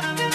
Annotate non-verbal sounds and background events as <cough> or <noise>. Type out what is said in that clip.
I'm <laughs> gonna